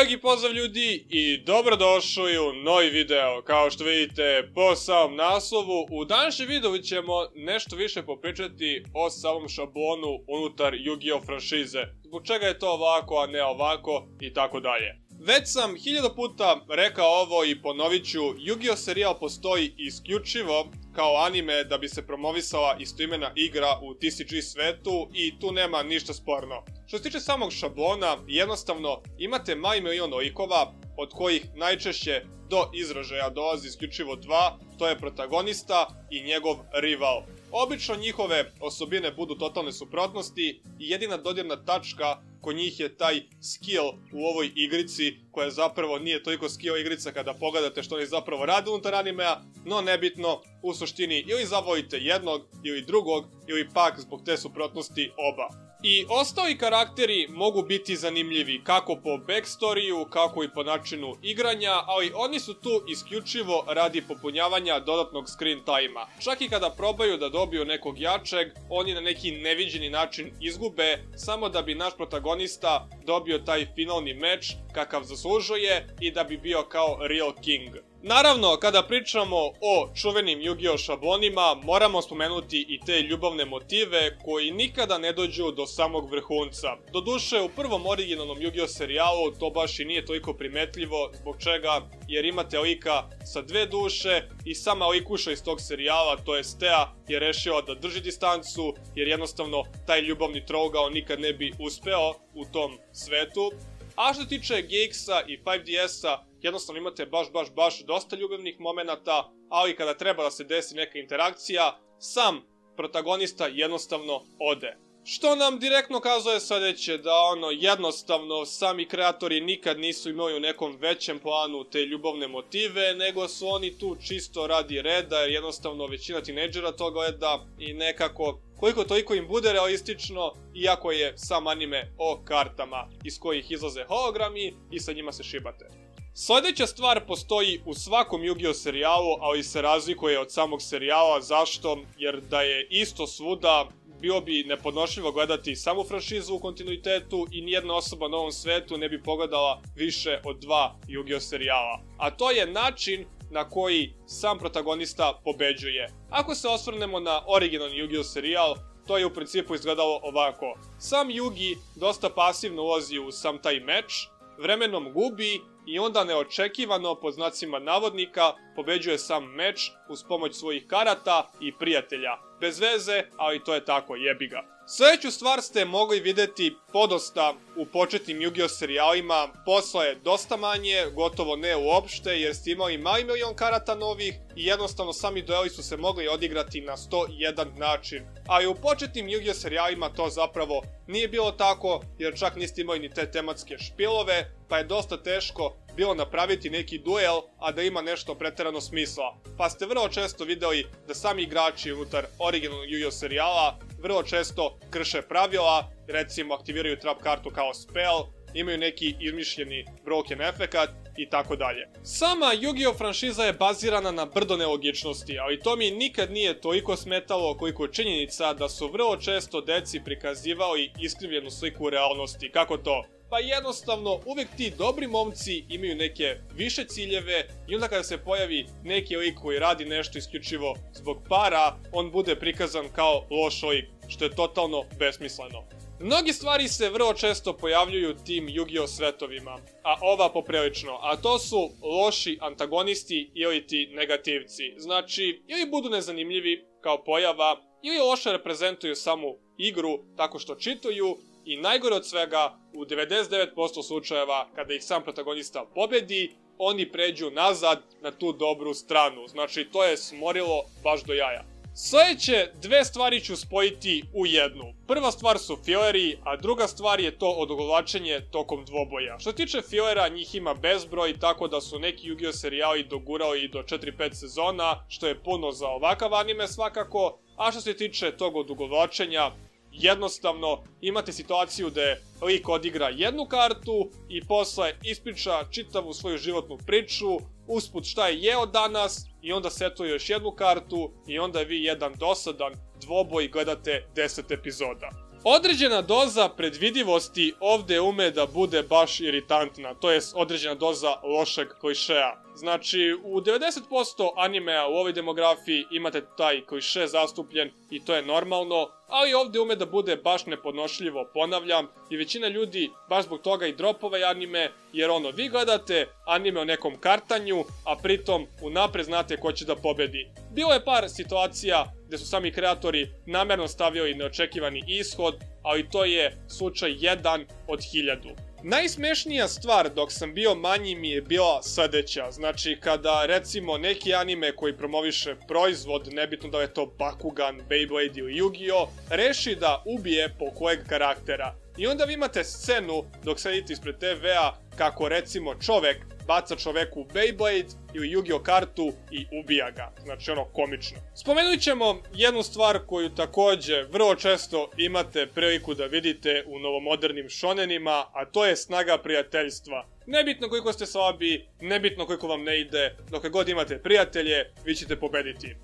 Veliki pozdrav ljudi i dobrodošli u novi video. Kao što vidite po samom naslovu, u današnjem videu ćemo nešto više popričati o samom šablonu unutar Yu-Gi-Oh franšize. Zbog čega je to ovako, a ne ovako i tako dalje. Već sam hiljada puta rekao ovo i ponovit ću, Yu-Gi-Oh serijal postoji isključivo kao anime da bi se promovisala istoimena igra u TCG svetu i tu nema ništa sporno. Što se tiče samog šablona, jednostavno imate mali milion oikova, od kojih najčešće do izražaja dolazi isključivo dva, to je protagonista i njegov rival. Obično njihove osobine budu totalne suprotnosti i jedina dodirna tačka kod njih je taj skill u ovoj igrici, koja zapravo nije toliko skill igrica kada pogledate što oni zapravo rade unutar animea, no nebitno, u suštini ili zavolite jednog ili drugog ili pak zbog te suprotnosti oba. I ostali karakteri mogu biti zanimljivi kako po backstoriju, kako i po načinu igranja, ali oni su tu isključivo radi popunjavanja dodatnog screen time-a. Čak i kada probaju da dobiju nekog jačeg, oni na neki neviđeni način izgube, samo da bi naš protagonista dobio taj finalni meč kakav zaslužuje i da bi bio kao real king. Naravno, kada pričamo o čuvenim Yu-Gi-Oh šablonima, moramo spomenuti i te ljubavne motive koji nikada ne dođu do samog vrhunca. Doduše, u prvom originalnom Yu-Gi-Oh serijalu to baš i nije toliko primetljivo, zbog čega, jer imate lika sa dve duše i sama likuša iz tog serijala, to je Stea, je rešila da drži distancu, jer jednostavno taj ljubavni trougao nikad ne bi uspeo u tom svetu. A što tiče GX-a i 5DS-a, jednostavno imate baš, baš, baš dosta ljubavnih momenata, ali kada treba da se desi neka interakcija, sam protagonista jednostavno ode. Što nam direktno kazuje sledeće da ono jednostavno sami kreatori nikad nisu imali u nekom većem planu te ljubavne motive, nego su oni tu čisto radi reda jer jednostavno većina tineđera to gleda i nekako koliko toliko im bude realistično, iako je sam anime o kartama iz kojih izlaze hologrami i sa njima se šibate. Sljedeća stvar postoji u svakom Yu-Gi-Oh serijalu, ali se razlikuje od samog serijala. Zašto? Jer da je isto svuda, bio bi nepodnošljivo gledati samu franšizu u kontinuitetu i nijedna osoba na ovom svetu ne bi pogledala više od dva Yu-Gi-Oh serijala. A to je način na koji sam protagonista pobeđuje. Ako se osvrnemo na originalni Yu-Gi-Oh serijal, to je u principu izgledalo ovako. Sam Yugi dosta pasivno ulazi u sam taj meč, vremenom gubi i onda neočekivano, pod znacima navodnika, pobeđuje sam meč uz pomoć svojih karata i prijatelja. Bez veze, ali to je tako, jebi ga. Sljedeću stvar ste mogli videti podosta u početnim Yu-Gi-Oh serijalima, posla je dosta manje, gotovo ne uopšte, jer ste imali mali milion karata novih i jednostavno sami dueli su se mogli odigrati na 101 način. Ali u početnim Yu-Gi-Oh serijalima to zapravo nije bilo tako, jer čak niste imali ni te tematske špilove, pa je dosta teško bilo napraviti neki duel, a da ima nešto preterano smisla. Pa ste vrlo često videli da sami igrači unutar originalnog Yu-Gi-Oh serijala vrlo često krše pravila, recimo aktiviraju trap kartu kao spell, imaju neki izmišljeni broken efekat i tako dalje. Sama Yu-Gi-Oh franšiza je bazirana na brdo nelogičnosti, ali to mi nikad nije toliko smetalo koliko činjenica da su vrlo često deci prikazivali iskrivljenu sliku realnosti. Kako to? Pa jednostavno, uvek ti dobri momci imaju neke više ciljeve i onda kada se pojavi neki lik koji radi nešto isključivo zbog para, on bude prikazan kao loš lik, što je totalno besmisleno. Mnogi stvari se vrlo često pojavljuju tim Yu-Gi-Oh svetovima, a ova poprilično, a to su loši antagonisti ili ti negativci. Znači, ili budu nezanimljivi kao pojava, ili loše reprezentuju samu igru tako što čituju, i najgore od svega, u 99% slučajeva kada ih sam protagonista pobedi, oni pređu nazad na tu dobru stranu. Znači, to je smorilo baš do jaja. Sljedeće dve stvari ću spojiti u jednu. Prva stvar su fileri, a druga stvar je to odugovlačenje tokom dvoboja. Što tiče filera, njih ima bezbroj, tako da su neki Yu-Gi-Oh serijali dogurali do 4-5 sezona, što je puno za ovakav anime svakako, a što se tiče tog odugovlačenja, jednostavno imate situaciju da lik odigra jednu kartu i posle ispriča čitavu svoju životnu priču, usput šta je jeo danas i onda setuje još jednu kartu i onda vi jedan dosadan dvoboj gledate 10 epizoda. Određena doza predvidivosti ovde ume da bude baš iritantna, to jest određena doza lošeg klišeja. Znači, u 90% animea u ovoj demografiji imate taj kliše zastupljen i to je normalno, ali ovde ume da bude baš nepodnošljivo, ponavljam, i većina ljudi baš zbog toga i dropove anime, jer ono, vi gledate anime o nekom kartanju, a pritom unapred znate ko će da pobedi. Bilo je par situacija gde su sami kreatori namerno stavljali neočekivani ishod, ali to je slučaj 1 od 1000. Najsmešnija stvar dok sam bio manji mi je bila sledeća. Znači, kada recimo neki anime koji promoviše proizvod, nebitno da je to Bakugan, Beyblade ili Yu-Gi-Oh, reši da ubije po kojeg karaktera. I onda vi imate scenu dok sedite ispred TV-a kako recimo čovek baca čoveku Beyblade ili Yu-Gi-Oh kartu i ubija ga. Znači ono komično. Spomenut ćemo jednu stvar koju takođe vrlo često imate priliku da vidite u novomodernim šonenima, a to je snaga prijateljstva. Nebitno koliko ste slabi, nebitno koliko vam ne ide, dok god imate prijatelje, vi ćete pobediti.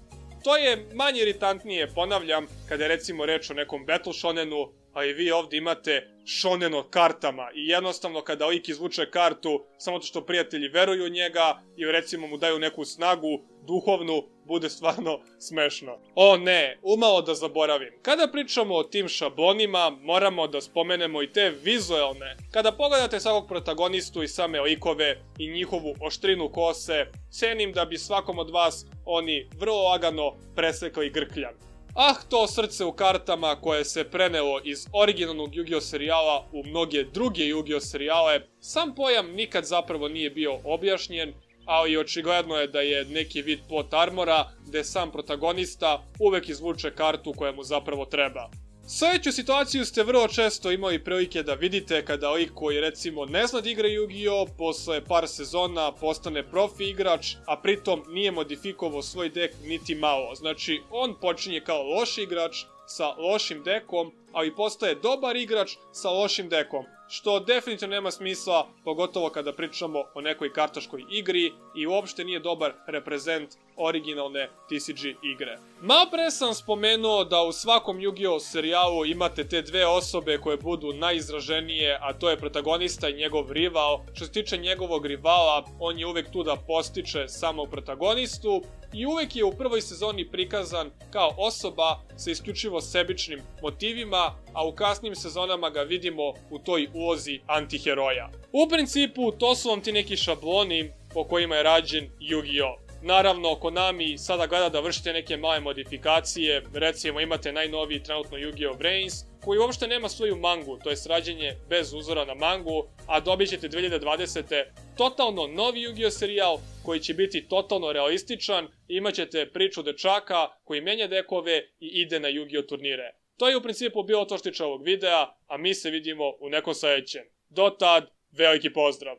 To je manje iritantnije, ponavljam, kada je recimo reč o nekom battle shonenu, a i vi ovde imate shonen o kartama i jednostavno kada lik izvuče kartu, samo to što prijatelji veruju njega i recimo mu daju neku snagu, duhovnu, bude stvarno smešno. O ne, umalo da zaboravim. Kada pričamo o tim šablonima, moramo da spomenemo i te vizualne. Kada pogledate svakog protagonistu i same likove i njihovu oštrinu kose, cenim da bi svakom od vas oni vrlo lagano presekli grkljan. Ah, to srce u kartama koje se prenelo iz originalnog Yu-Gi-Oh! serijala u mnoge druge Yu-Gi-Oh! serijale, sam pojam nikad zapravo nije bio objašnjen, ali očigledno je da je neki vid plot armora gde sam protagonista uvek izvuče kartu koja mu zapravo treba. Sledeću situaciju ste vrlo često imali prilike da vidite kada lik koji recimo ne zna da igra Yu-Gi-Oh! posle par sezona postane profi igrač, a pritom nije modifikovao svoj dek niti malo. Znači, on počinje kao loš igrač sa lošim dekom, ali postaje dobar igrač sa lošim dekom što definitivno nema smisla, pogotovo kada pričamo o nekoj kartaškoj igri i uopšte nije dobar reprezent originalne TCG igre. Malo pre sam spomenuo da u svakom Yu-Gi-Oh serijalu imate te dve osobe koje budu najizraženije, a to je protagonista i njegov rival. Što se tiče njegovog rivala, on je uvek tu da postiče samog protagonistu i uvek je u prvoj sezoni prikazan kao osoba sa isključivo sebičnim motivima, a u kasnim sezonama ga vidimo u toj ulozi antiheroja. U principu, to su vam ti neki šabloni po kojima je rađen Yu-Gi-Oh! Naravno, Konami sada gleda da vršite neke male modifikacije, recimo imate najnoviji trenutno Yu-Gi-Oh! Brains, koji uopšte nema svoju mangu, to je srađenje bez uzora na mangu, a dobit ćete 2020. totalno novi Yu-Gi-Oh! serijal koji će biti totalno realističan, imaćete priču dečaka koji menja dekove i ide na Yu-Gi-Oh! turnire. To je u principu bilo to što tiče ovog videa, a mi se vidimo u nekom sledećem. Do tad, veliki pozdrav!